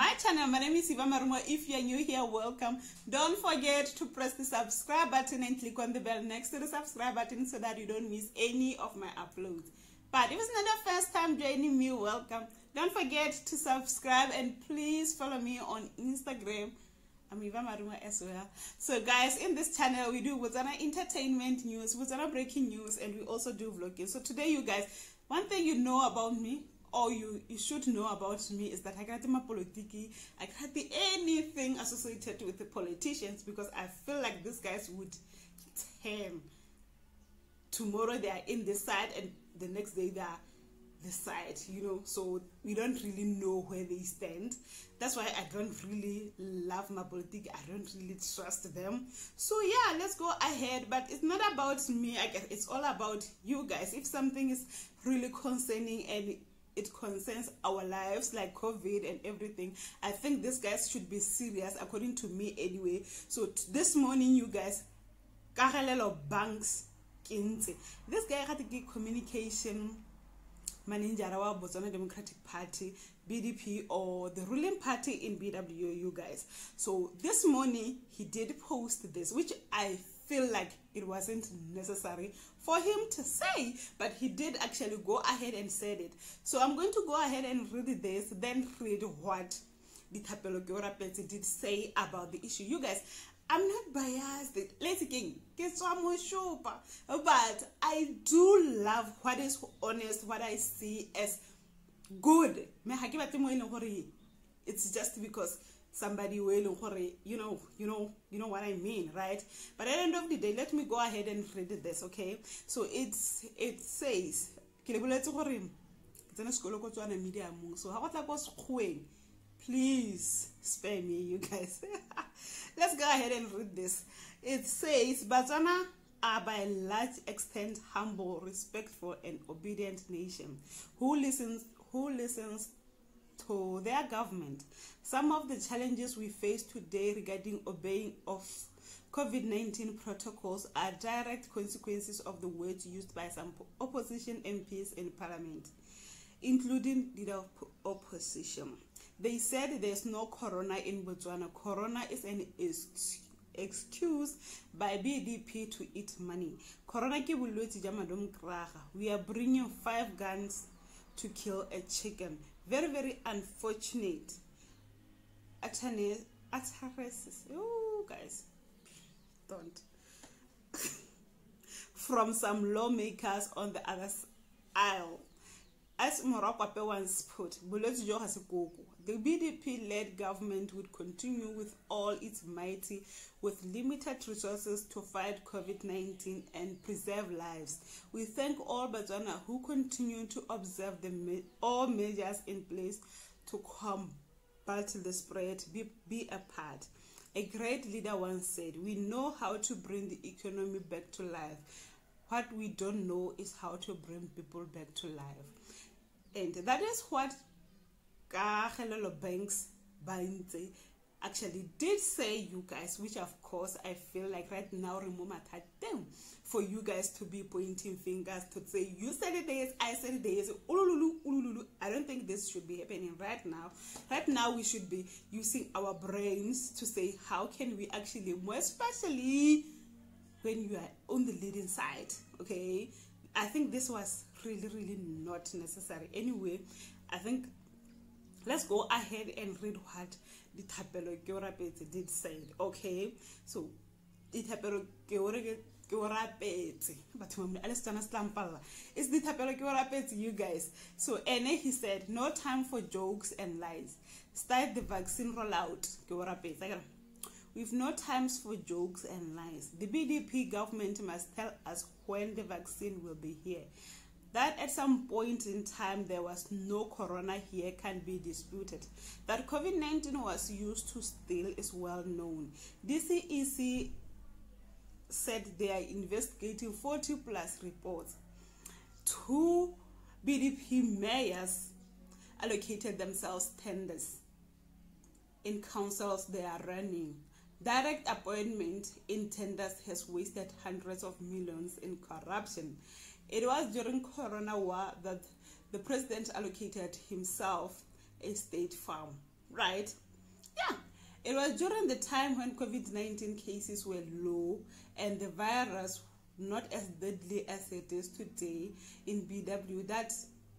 my channel. My name is Evah Marumo. If you're new here, welcome. Don't forget to press the subscribe button and click on the bell next to the subscribe button so that you don't miss any of my uploads. But if it's not your first time joining me, welcome. Don't forget to subscribe and please follow me on Instagram. I'm Evah Marumo as well. So guys, in this channel, we do Botswana entertainment news, Botswana breaking news, and we also do vlogging. So today, you guys, one thing you know about me, or you, you should know about me is that I got my politiki, I got anything associated with the politicians because I feel like these guys would turn. Tomorrow they are in this side and the next day they are the side, you know, so we don't really know where they stand. That's why I don't really love my politics. I don't really trust them. So yeah, let's go ahead. But it's not about me. I guess it's all about you guys. If something is really concerning and it concerns our lives like covid and everything i think these guys should be serious according to me anyway. So this morning you guys kagelelo banks Kentse this guy had to communication manager wa botswana democratic party bdp or the ruling party in bw you guys. So this morning he did post this which i feel like it wasn't necessary for him to say but he did actually go ahead and said it so i'm going to go ahead and read this then read what Dithapelo Keorapetse did say about the issue. You guys, I'm not biased. Let's again, but I do love what is honest, what I see as good. It's just because somebody will you know you know you know what i mean right? But at the end of the day let me go ahead and read this okay? So it's it says ke le boletse gore ke tsena sekolo ko tswana so ga go tla ko sekgweng please spare me you guys. Let's go ahead and read this. It says batswana are by a large extent humble respectful and obedient nation who listens who listens to their government. Some of the challenges we face today regarding obeying of COVID-19 protocols are direct consequences of the words used by some opposition MPs in parliament, including the opposition. They said there's no corona in Botswana. Corona is an excuse by BDP to eat money. Corona ke bolwetse ja madom kraga. We are bringing five guns to kill a chicken very very unfortunate attorneys oh guys. Don't. From some lawmakers on the other aisle. As morakwape once put the bdp-led government would continue with all its mighty with limited resources to fight covid-19 and preserve lives. We thank all batswana who continue to observe the all measures in place to combat the spread be, be a part. A great leader once said we know how to bring the economy back to life. What we don't know is how to bring people back to life. And that is what kagelelo banks Kentse actually did say you guys which of course i feel like right now remove them for you guys to be pointing fingers to say you said it this i said it this ulululu, ulululu. i don't think this should be happening right now. Right now we should be using our brains to say how can we actually more especially when you are on the leading side okay? I think this was really really not necessary. Anyway i think let's go ahead and read what Dithapelo Keorapetse did say okay. So dithapelo ke o ke o rapetse. Batho mamle a le setswana se tlampalla it's dithapelo Keorapetse you guys. So ene he said no time for jokes and lies. Start the vaccine rollout ke o rapetse. With no times for jokes and lies, the BDP government must tell us when the vaccine will be here. That at some point in time there was no corona here can be disputed. That COVID 19 was used to steal is well known. DCEC said they are investigating 40 plus reports. Two BDP mayors allocated themselves tenders in councils they are running. Direct appointment in tenders has wasted hundreds of millions in corruption. It was during Corona War that the president allocated himself a state farm. right? Yeah, it was during the time when COVID 19 cases were low and the virus not as deadly as it is today in BW that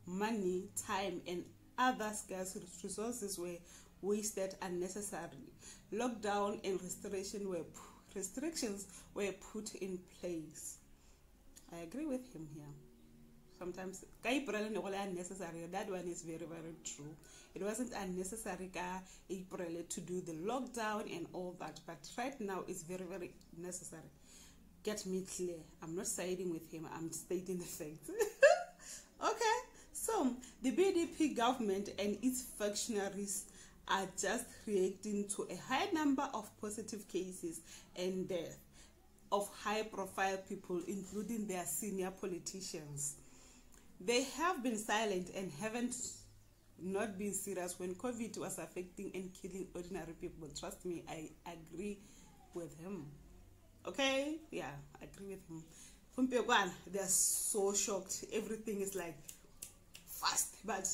money, time, and other scarce resources were wasted unnecessarily. Lockdown and restoration were restrictions were put in place. I agree with him here. Sometimes unnecessary. That one is very, very true. It wasn't unnecessary April to do the lockdown and all that, but right now it's very, very necessary. Get me clear. I'm not siding with him, I'm stating the facts. okay, so the BDP government and its functionaries are just reacting to a high number of positive cases and death of high profile people, including their senior politicians. They have been silent and haven't not been serious when COVID was affecting and killing ordinary people. Trust me, I agree with him. Okay? Yeah, I agree with him. They're so shocked. Everything is like fast, but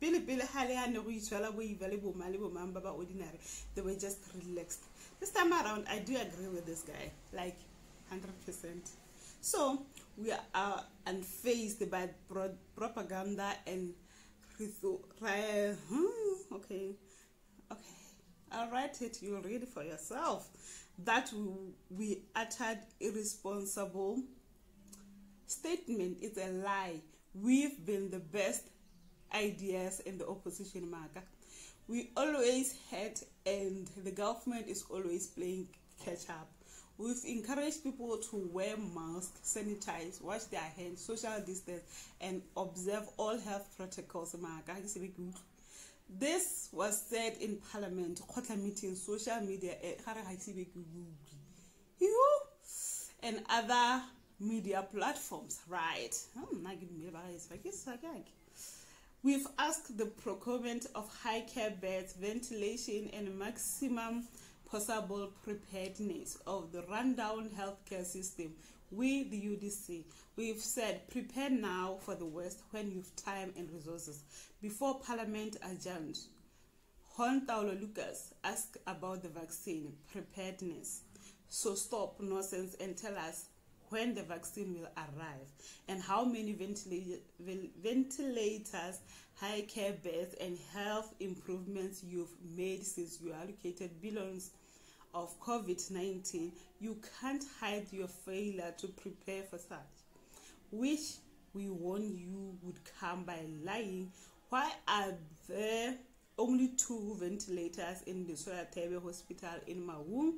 pele pele hale ya ne go itshwela le le ordinary they were just relaxed this time around i do agree with this guy like 100% so we are unfazed by propaganda and hmm, okay okay i'll write it you'll read for yourself that we, we uttered irresponsible statement is a lie we've been the best ideas in the opposition market. We always had, and the government is always playing catch up. We've encouraged people to wear masks, sanitize, wash their hands, social distance, and observe all health protocols. This was said in Parliament, kgotla meeting, social media, eh, and other media platforms, right? Oh, We've asked the procurement of high care beds, ventilation, and maximum possible preparedness of the rundown healthcare system. We, the UDC, we've said prepare now for the worst when you've time and resources. Before Parliament adjourned, Hon Taolo Lucas asked about the vaccine preparedness. So stop nonsense and tell us when the vaccine will arrive and how many ventilators, high care beds, and health improvements you've made since you allocated billions of COVID 19, you can't hide your failure to prepare for such, which we warn you would come by lying. Why are there only two ventilators in the Soyatebe Hospital in Maun?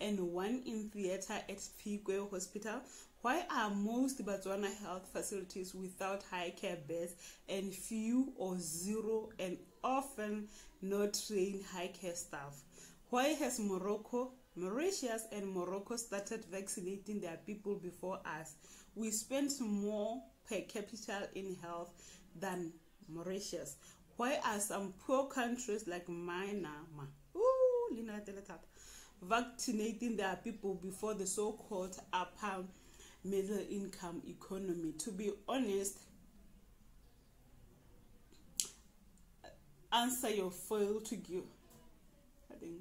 And one in theater at Phikwe Hospital. Why are most Botswana health facilities without high care beds and few or zero and often no trained high care staff? Why has Morocco, Mauritius, and Morocco started vaccinating their people before us? We spend more per capita in health than Mauritius. Why are some poor countries like Myanmar? Ooh, vaccinating their people before the so-called upper middle income economy. To be honest, answer you fail to give. I think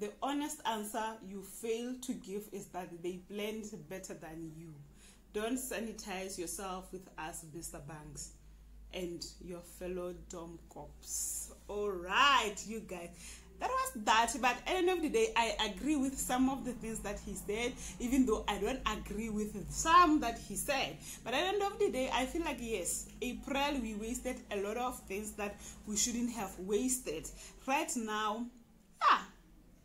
the honest answer you fail to give is that they blend better than you. Don't sanitize yourself with us, Mr. Banks, and your fellow dumb cops. All right, you guys that was that but at the end of the day i agree with some of the things that he said even though i don't agree with some that he said. But at the end of the day i feel like yes april we wasted a lot of things that we shouldn't have wasted. Right now yeah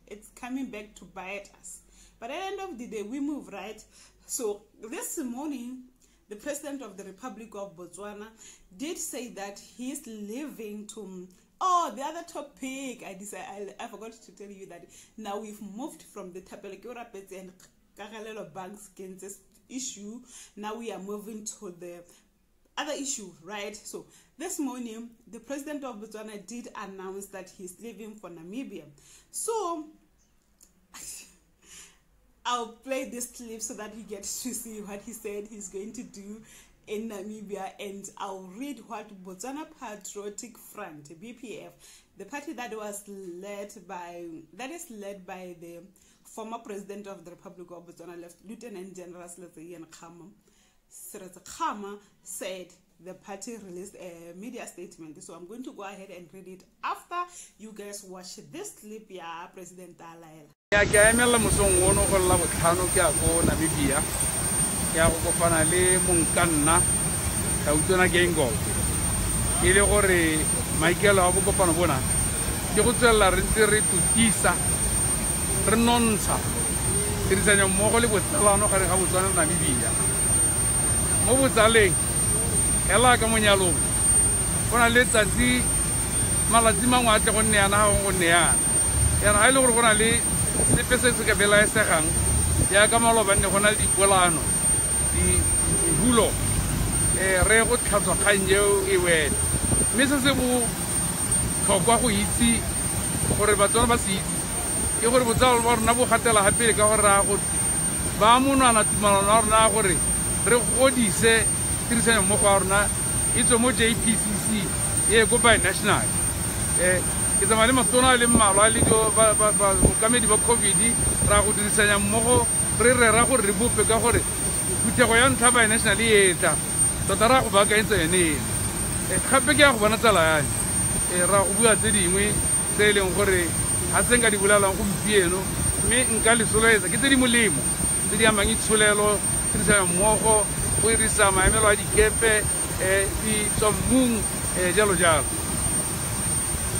it's coming back to bite us. But at the end of the day we move right? So this morning the president of the republic of botswana did say that he's leaving to Oh, the other topic I decided I, I forgot to tell you that now we've moved from the Tapelekura and Kagelelo banks Kentse issue. Now we are moving to the other issue, right? So this morning, the president of Botswana did announce that he's leaving for Namibia. So I'll play this clip so that you get to see what he said he's going to do in Namibia, and I'll read what Botswana Patriotic Front (BPF), the party that was led by that is led by the former president of the Republic of Botswana, Lieutenant General Seretse Khama, Khama said the party released a media statement. So I'm going to go ahead and read it after you guys watch this clip. Yeah, President Dalael. ke a emelela mosong ono go ko namibia ya go kopana le monkanna ka utswana gangop e le gore maikelo a bokopano bona ke go tswelela re ntse re totisa re nontsha tirisanya mmogo le botsalano gare ga botswana le namibia. Mo botsaleng hela ka monyalong go na le tsatsi malatsi mangwe a tle go nne yana ga go nne yana. Yana ga e le gore go na le sepe se se ka belaesegang jaaka malobanne go na le dipolano dihulo um re go tlhatswa kgang eo e wele. Mme se se botlhokwa go itse gore batswana ba se itse ke gore botsalo ba rona bo gatela gapele ka gore raya gore ba monwana tumalano ya rona ya gore re godise tirisano mmogo ya rona e tswe mo jpcc e ko binational um ke tsamaya le matona a le mmalwa le bokamedi ba covid ra go dirisanya mmogo re rera gore re bope ka gore phuthego ya ntlha binational e etla tota ra go baakanyetsa yone ene gape ke ya go bona tsala yane ra go bua tse dingwe tse e leng gore ga se nka di bolelang gompieno mme nka lesoloetsa ke tse di molemo tse di amang itsholelo tirisanya mmogo go irisa maemelo a dikepe um di tswa mmung um jalo jalo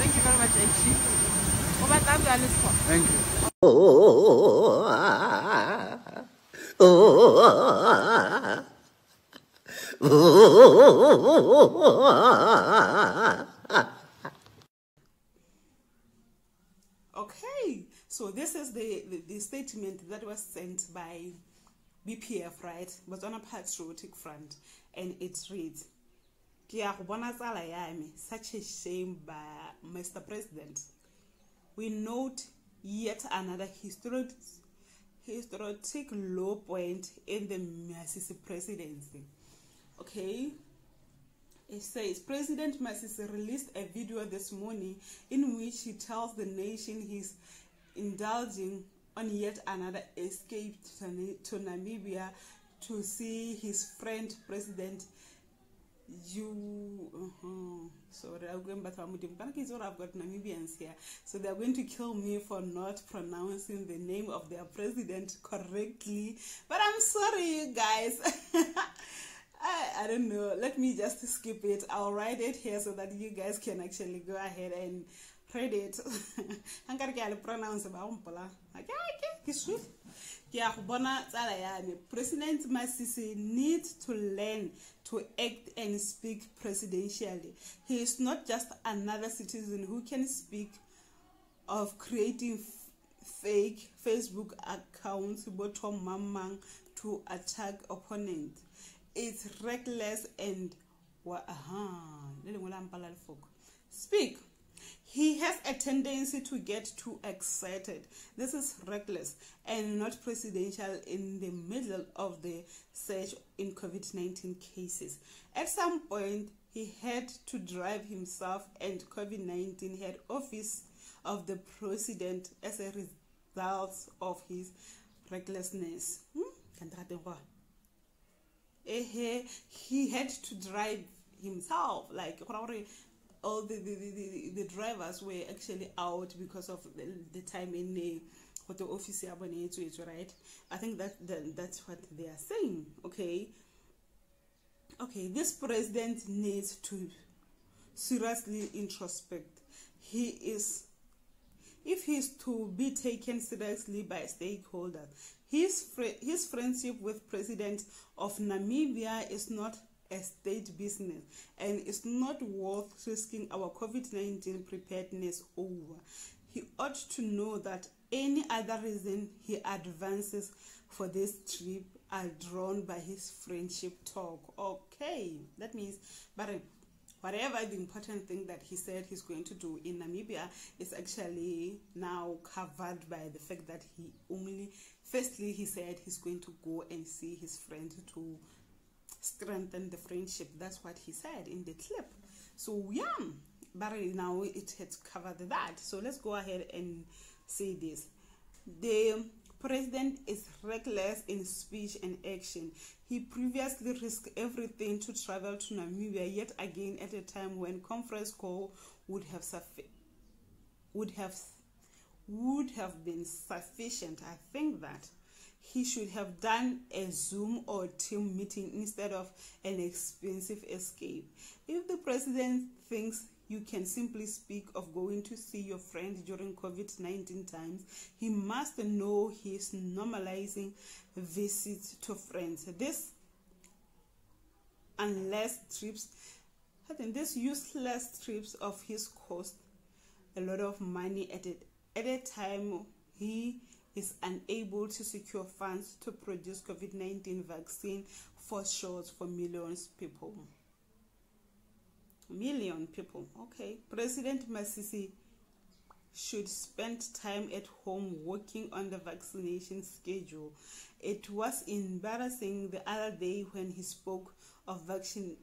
Thank you very much, Aichi. Over time, you Okay, so this is the, the, the statement that was sent by BPF, right? Botswana Patriotic Front, and it reads, "Ke ya go bona tsala ya me, such a shame by Mr. President. We note yet another historic, historic low point in the Masisi presidency. Okay, it says President Masisi released a video this morning in which he tells the nation he's indulging on yet another escape to, Namibia to see his friend President you uh-huh. sorry i'm going back it's all i've got namibians here. So they're going to kill me for not pronouncing the name of their president correctly. But i'm sorry you guys. I, I don't know. Let me just skip it. I'll write it here so that you guys can actually go ahead and read it. Hankare ke a le pronounce ba ke ya go bona tsala ya me. President masisi needs to learn to act and speak presidentially. He is not just another citizen who can speak of creating fake facebook accounts bottom mamang to attack opponent. It's reckless and wa- aha, le lengwe la mpala lefoko. speak he has a tendency to get too excited. This is reckless and not presidential in the middle of the surge in COVID 19 cases. At some point, he had to drive himself and COVID 19 head office of the president as a result of his recklessness. Hmm? He had to drive himself like all the, the, the, the, drivers were actually out because of the, the time in the the office right? I think that, that that's what they are saying okay? Okay this president needs to seriously introspect. He is if he is to be taken seriously by stakeholders, his, fri his friendship with President of Namibia is not a state business and it's not worth risking our COVID 19 preparedness over. He ought to know that any other reason he advances for this trip are drawn by his friendship talk. Okay, that means, but uh, whatever the important thing that he said he's going to do in Namibia is actually now covered by the fact that he only, firstly, he said he's going to go and see his friend to strengthen the friendship. That's what he said in the clip. So yeah but now it has covered that. So let's go ahead and say this. The president is reckless in speech and action. He previously risked everything to travel to namibia yet again at a time when conference call would have would have would have been sufficient. I think that he should have done a zoom or team meeting instead of an expensive escape. If the president thinks you can simply speak of going to see your friend during covid-19 times he must know he's normalizing visits to friends. This unless trips i think this useless trips of his cost a lot of money at it at a time he is unable to secure funds to produce covid-19 vaccine for shots for millions people. Million people okay. President masisi should spend time at home working on the vaccination schedule. It was embarrassing the other day when he spoke of vaccine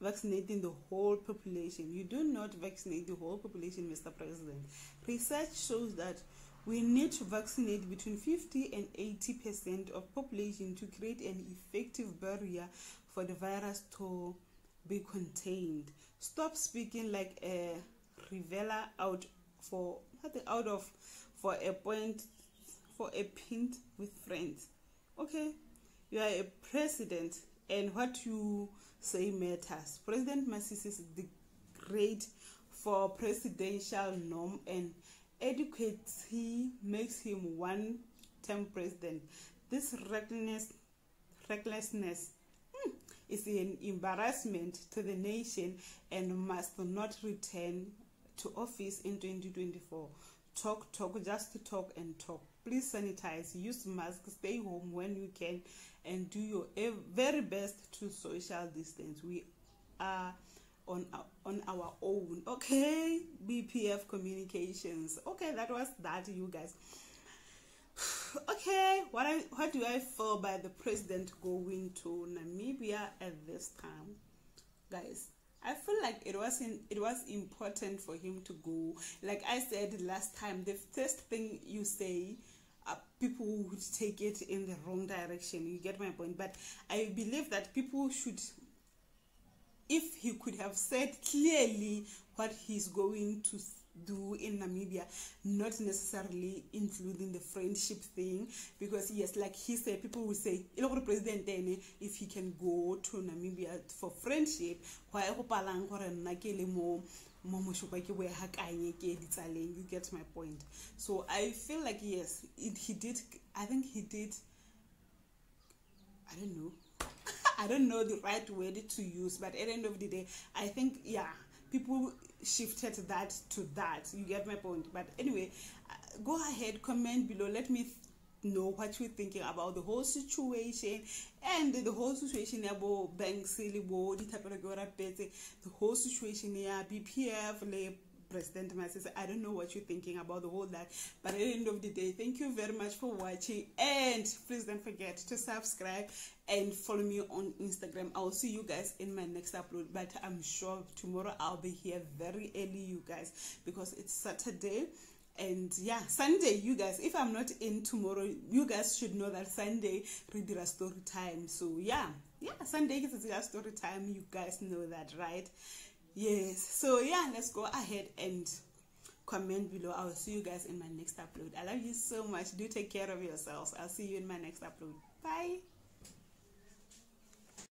vaccinating the whole population. You do not vaccinate the whole population mr president. Research shows that we need to vaccinate between 50 and 80 percent of population to create an effective barrier for the virus to be contained. Stop speaking like a reveler out for out of for a point for a pint with friends. Okay? You are a president and what you say matters. President masisi is the great for presidential norm and adequacy makes him one term president this recklessness recklessness is an embarrassment to the nation and must not return to office in 2024. Talk, talk, just talk and talk. Please sanitize, use mask, stay home when you can, and do your very best to social distance. We are on our, on our own. Okay, BPF Communications. Okay, that was that, you guys. Okay what I, what do i feel by the president going to namibia at this time? Guys i feel like it was in, it was important for him to go. Like i said last time the first thing you say uh, people would take it in the wrong direction. You get my point? But i believe that people should if he could have said clearly what he's going to do in Namibia, not necessarily including the friendship thing, because yes, like he said, people will say, president if he can go to Namibia for friendship, why you get my point. So i feel like yes it, he did i think he did i don't know i don't know the right word to use but at the end of the day i think yeah people shifted that to that. You get my point. But anyway go ahead comment below. Let me know what you're thinking about the whole situation and the whole situation about bo banks le bo dithapelo ke ora petse the whole situation bpf president i don't know what you're thinking about the whole that but at the end of the day thank you very much for watching and please don't forget to subscribe and follow me on instagram. I'll see you guys in my next upload but i'm sure tomorrow i'll be here very early you guys because it's saturday and yeah sunday you guys if i'm not in tomorrow you guys should know that sunday read the story time. So yeah yeah sunday is story time you guys know that right yes. So yeah let's go ahead and comment below. I'll see you guys in my next upload. I love you so much. Do take care of yourselves. I'll see you in my next upload. Bye